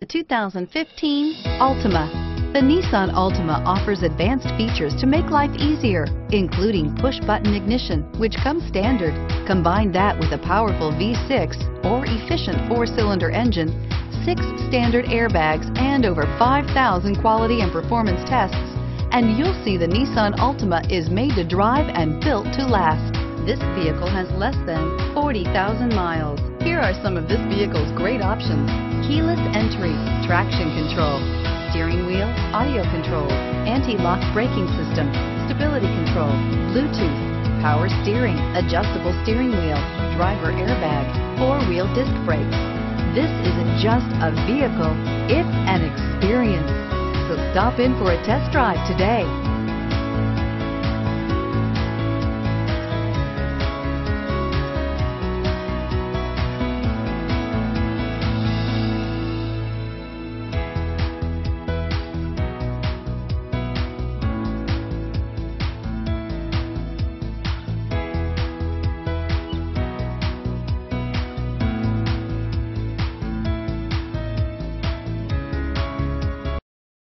The 2015 Altima. The Nissan Altima offers advanced features to make life easier, including push-button ignition, which comes standard. Combine that with a powerful V6 or efficient four-cylinder engine, six standard airbags, and over 5,000 quality and performance tests, and you'll see the Nissan Altima is made to drive and built to last. This vehicle has less than 40,000 miles. Here are some of this vehicle's great options. Keyless entry, traction control, steering wheel, audio controls, anti-lock braking system, stability control, Bluetooth, power steering, adjustable steering wheel, driver airbag, four-wheel disc brakes. This isn't just a vehicle, it's an experience. So stop in for a test drive today.